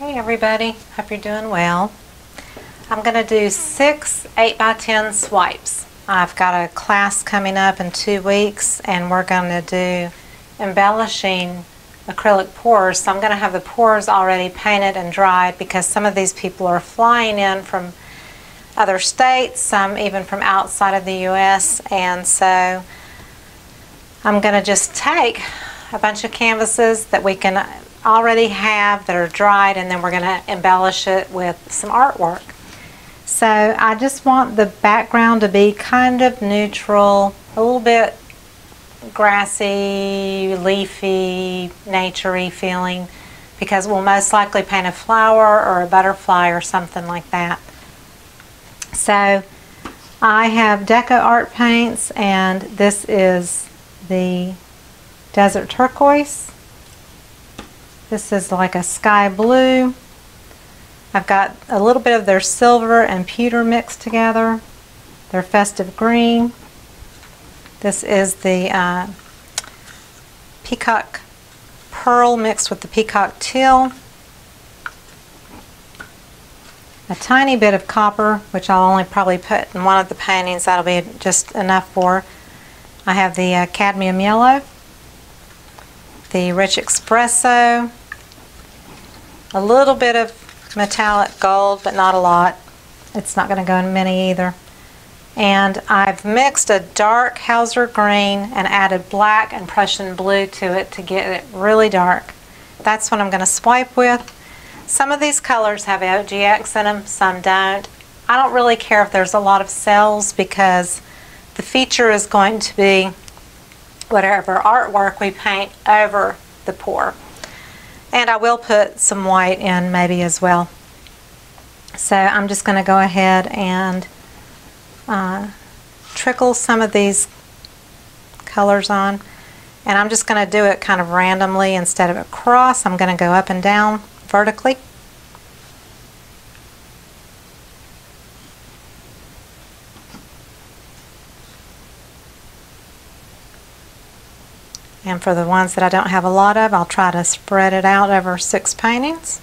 Hey everybody, hope you're doing well. I'm going to do six 8 by 10 swipes. I've got a class coming up in two weeks and we're going to do embellishing acrylic pours. So I'm going to have the pours already painted and dried because some of these people are flying in from other states, some even from outside of the U.S. And so I'm going to just take a bunch of canvases that we can already have that are dried and then we're going to embellish it with some artwork. So I just want the background to be kind of neutral, a little bit grassy, leafy, naturey feeling because we'll most likely paint a flower or a butterfly or something like that. So I have Deco Art Paints and this is the Desert Turquoise. This is like a sky blue. I've got a little bit of their silver and pewter mixed together. Their festive green. This is the uh, peacock pearl mixed with the peacock teal. A tiny bit of copper, which I'll only probably put in one of the paintings. That'll be just enough for. I have the uh, cadmium yellow, the rich espresso, a little bit of metallic gold, but not a lot. It's not going to go in many either and I've mixed a dark Hauser green and added black and Prussian blue to it to get it really dark. That's what I'm going to swipe with. Some of these colors have OGX in them, some don't. I don't really care if there's a lot of cells because the feature is going to be whatever artwork we paint over the pour. And I will put some white in maybe as well. So I'm just going to go ahead and uh, trickle some of these colors on. And I'm just going to do it kind of randomly instead of across. I'm going to go up and down vertically for the ones that I don't have a lot of. I'll try to spread it out over six paintings.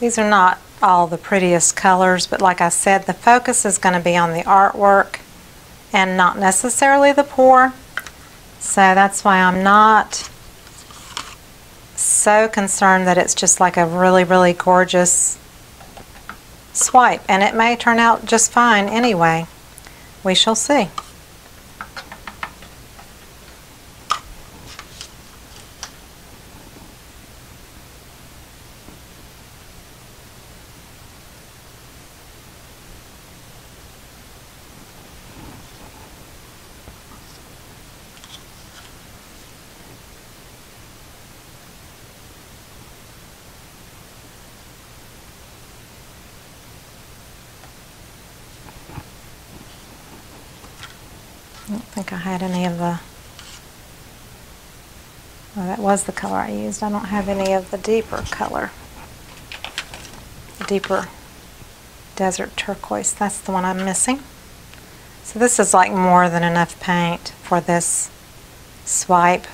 These are not all the prettiest colors, but like I said, the focus is going to be on the artwork and not necessarily the pour. So that's why I'm not so concerned that it's just like a really, really gorgeous swipe. And it may turn out just fine anyway. We shall see. I don't think I had any of the, well that was the color I used. I don't have any of the deeper color, the deeper desert turquoise. That's the one I'm missing. So this is like more than enough paint for this swipe,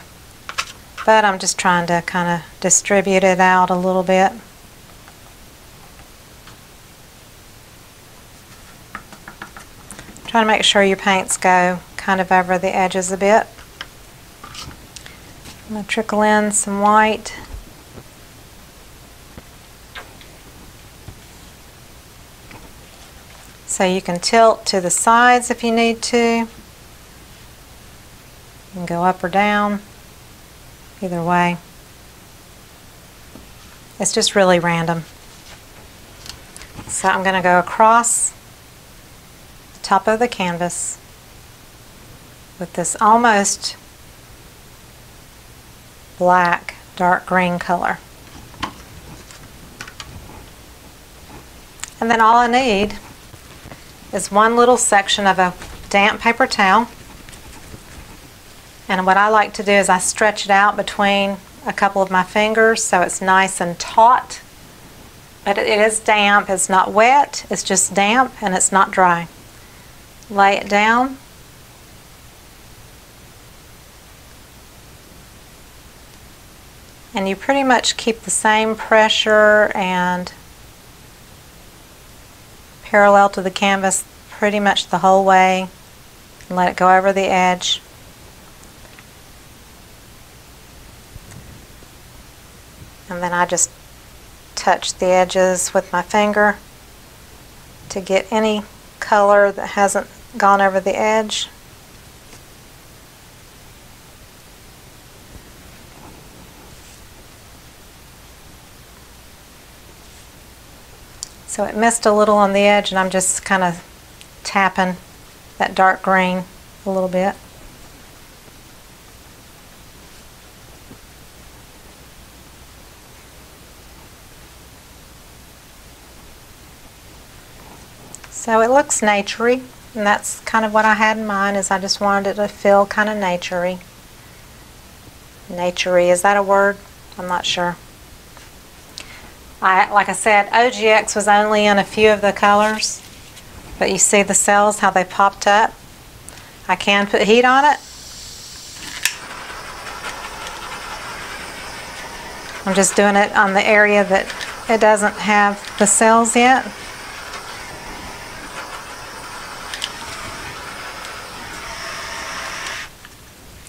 but I'm just trying to kind of distribute it out a little bit. Try to make sure your paints go kind of over the edges a bit. I'm going to trickle in some white. So you can tilt to the sides if you need to. and go up or down, either way. It's just really random. So I'm going to go across the top of the canvas with this almost black dark green color. And then all I need is one little section of a damp paper towel And what I like to do is I stretch it out between a couple of my fingers so it's nice and taut. But it is damp, it's not wet, it's just damp and it's not dry. Lay it down. And you pretty much keep the same pressure and parallel to the canvas pretty much the whole way. And let it go over the edge. And then I just touch the edges with my finger to get any color that hasn't gone over the edge. So it missed a little on the edge and I'm just kind of tapping that dark green a little bit. So it looks naturey, and that's kind of what I had in mind is I just wanted it to feel kind of naturey. Naturey, is that a word? I'm not sure. I, like I said, OGX was only in a few of the colors, but you see the cells, how they popped up. I can put heat on it. I'm just doing it on the area that it doesn't have the cells yet.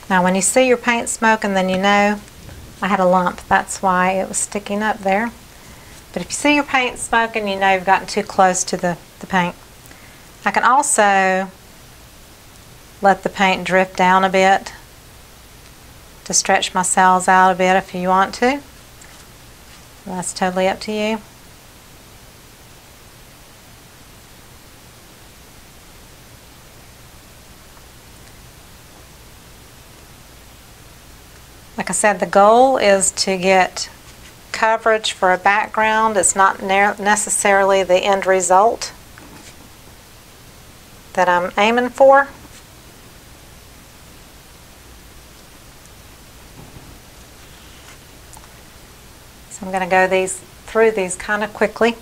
Now when you see your paint smoking, then you know I had a lump. That's why it was sticking up there. But if you see your paint smoking, you know you've gotten too close to the, the paint. I can also let the paint drift down a bit to stretch my cells out a bit if you want to. That's totally up to you. Like I said, the goal is to get coverage for a background. It's not necessarily the end result that I'm aiming for. So I'm going to go these through these kind of quickly.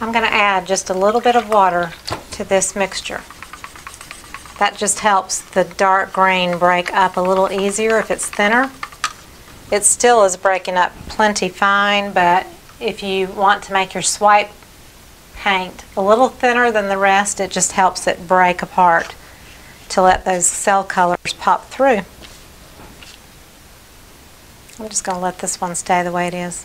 I'm going to add just a little bit of water to this mixture. That just helps the dark grain break up a little easier if it's thinner. It still is breaking up plenty fine, but if you want to make your swipe paint a little thinner than the rest, it just helps it break apart to let those cell colors pop through. I'm just going to let this one stay the way it is.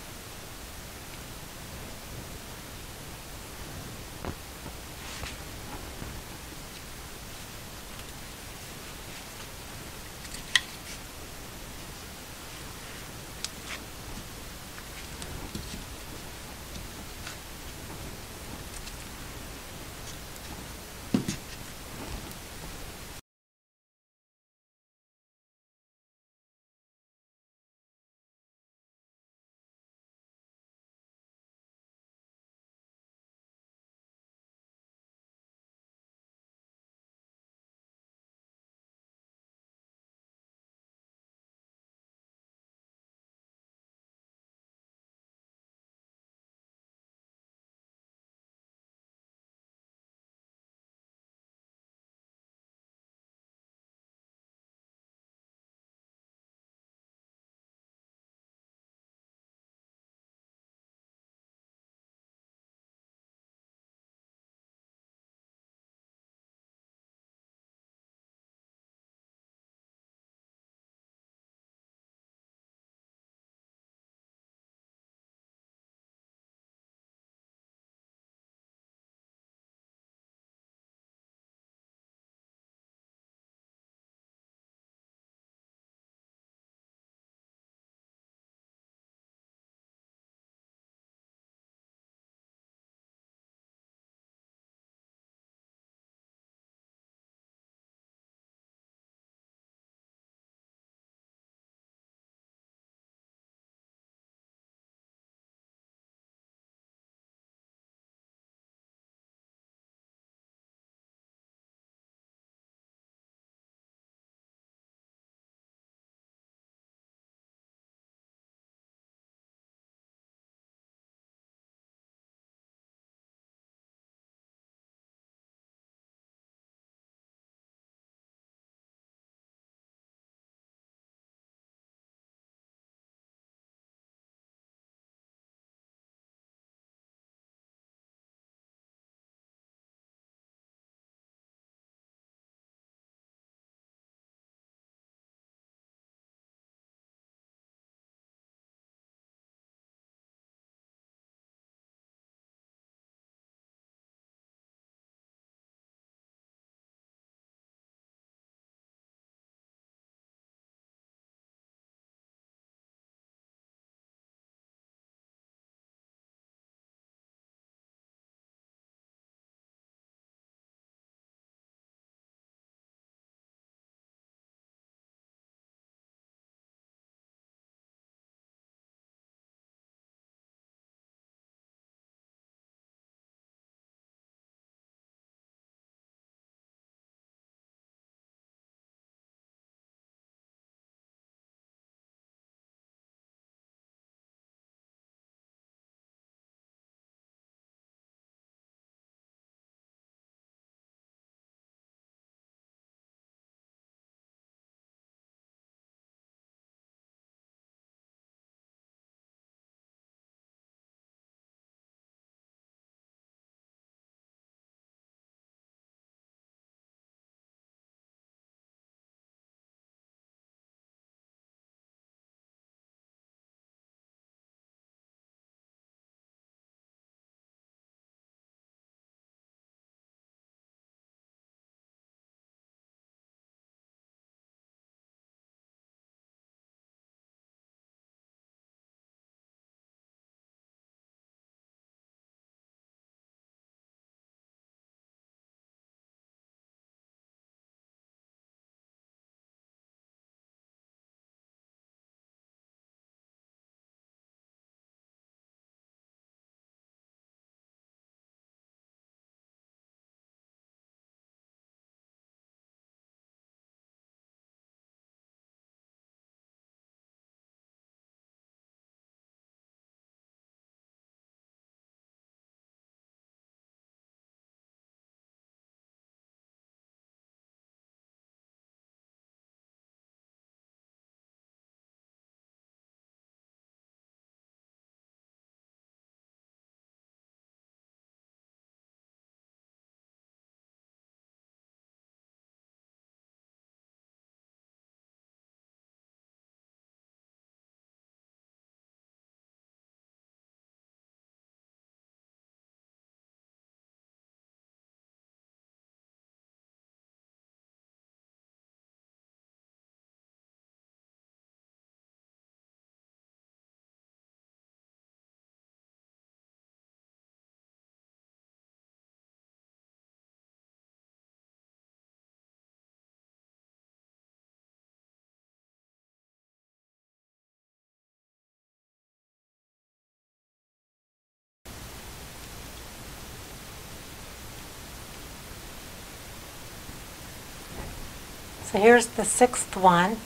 So here's the sixth one.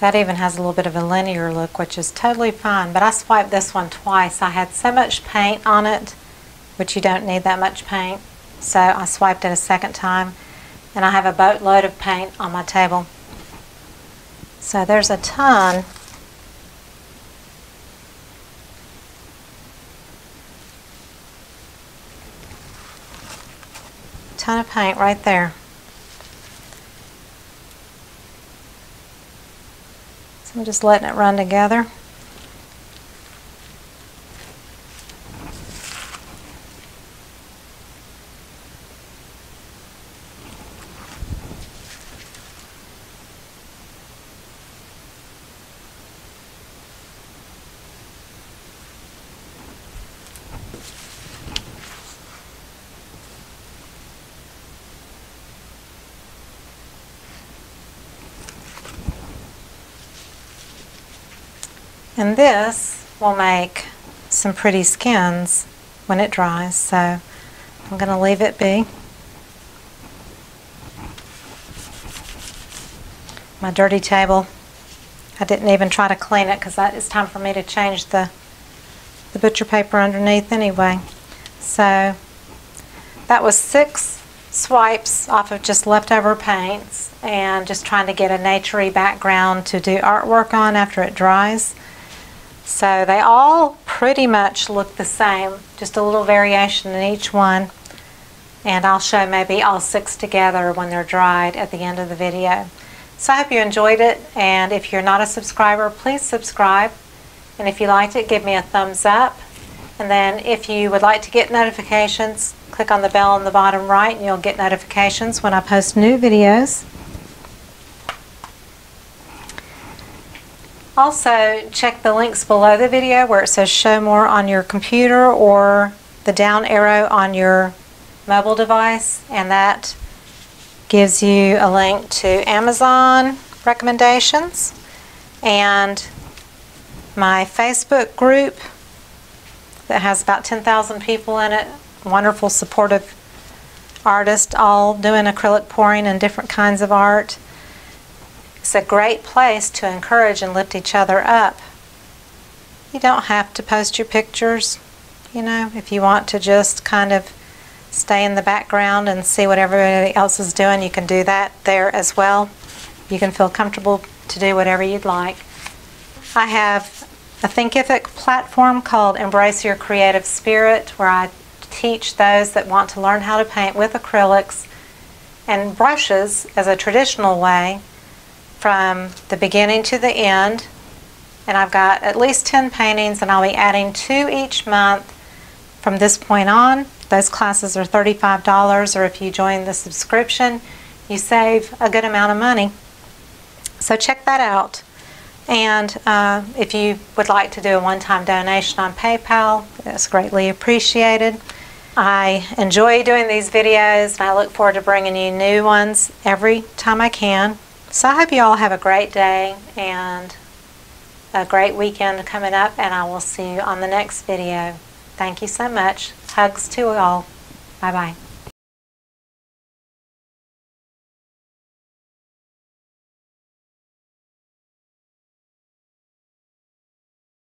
That even has a little bit of a linear look, which is totally fine, but I swiped this one twice. I had so much paint on it, which you don't need that much paint, so I swiped it a second time, and I have a boatload of paint on my table. So there's a ton. Ton of paint right there. So I'm just letting it run together. And this will make some pretty skins when it dries, so I'm going to leave it be. My dirty table, I didn't even try to clean it because it's time for me to change the, the butcher paper underneath anyway. So that was six swipes off of just leftover paints and just trying to get a naturey background to do artwork on after it dries. So they all pretty much look the same, just a little variation in each one. And I'll show maybe all six together when they're dried at the end of the video. So I hope you enjoyed it, and if you're not a subscriber, please subscribe. And if you liked it, give me a thumbs up. And then if you would like to get notifications, click on the bell on the bottom right and you'll get notifications when I post new videos. Also, check the links below the video where it says show more on your computer or the down arrow on your mobile device, and that gives you a link to Amazon recommendations and my Facebook group that has about 10,000 people in it, wonderful supportive artists all doing acrylic pouring and different kinds of art. It's a great place to encourage and lift each other up. You don't have to post your pictures, you know, if you want to just kind of stay in the background and see what everybody else is doing, you can do that there as well. You can feel comfortable to do whatever you'd like. I have a Thinkific platform called Embrace Your Creative Spirit where I teach those that want to learn how to paint with acrylics and brushes as a traditional way from the beginning to the end. And I've got at least 10 paintings and I'll be adding two each month from this point on. Those classes are $35 or if you join the subscription, you save a good amount of money. So check that out. And uh, if you would like to do a one-time donation on PayPal, it's greatly appreciated. I enjoy doing these videos and I look forward to bringing you new ones every time I can. So I hope you all have a great day and a great weekend coming up, and I will see you on the next video. Thank you so much. Hugs to all. Bye bye.